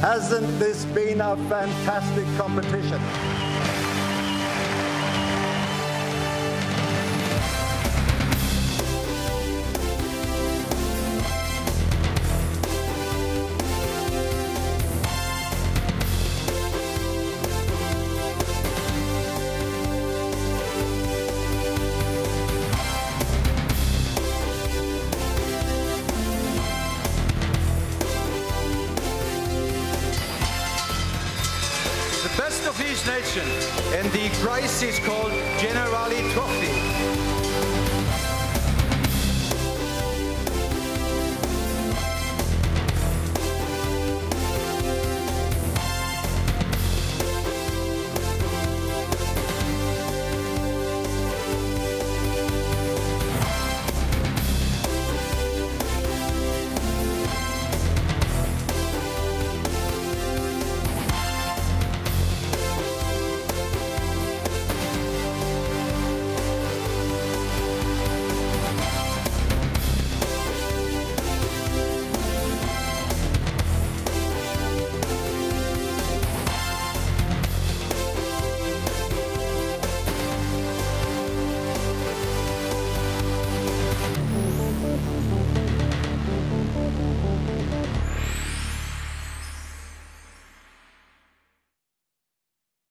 Hasn't this been a fantastic competition? Nation, and the prize is called Generali Trophy.